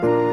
Bye.